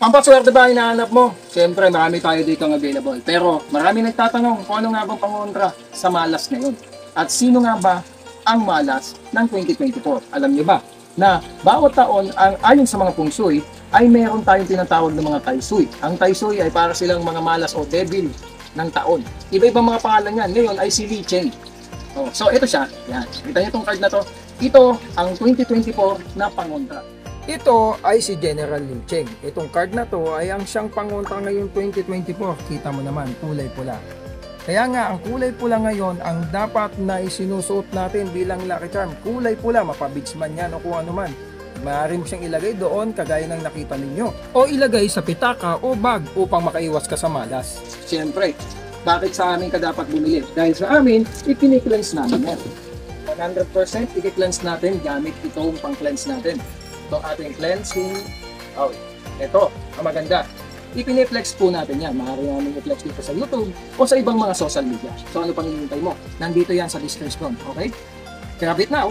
Pampaswerte ba ang hinahanap mo? Siyempre, marami tayo dito ang available. Pero marami nagtatanong kung ano nga bang pangontra sa malas ngayon. At sino nga ba ang malas ng 2024? Alam niyo ba na bawat taon, ang, ayon sa mga pungsoy, ay meron tayong tinatawag ng mga taisuy. Ang taisuy ay para silang mga malas o devil ng taon. Iba-ibang mga pangalan yan. Ngayon ay si Li Cheng. Oh, so ito siya. Yan. Kita niyo itong card na to. Ito ang 2024 na pangontra. Ito ay si General Liu Cheng. Itong card na to ay ang siyang pangontra ngayong 2024. Kita mo naman, kulay pula. Kaya nga, ang kulay pula ngayon ang dapat na isinusuot natin bilang lucky charm. Kulay pula, mapabits man yan o kung ano man. Maaari mo siyang ilagay doon kagaya ng nakita ninyo. O ilagay sa pitaka o bag upang makaiwas ka sa malas. Siyempre, bakit sa amin ka dapat bumili? Dahil sa amin, ipiniklens namin yan. 100% i-cleanse natin gamit itong pang-cleanse natin. Ito ating cleansing oil. Ito, ang maganda. Ipiniflex po natin yan. Maaari namin i-flex dito sa YouTube o sa ibang mga social media. So ano pang hinihintay mo? Nandito yan sa description. Okay? Grab it now.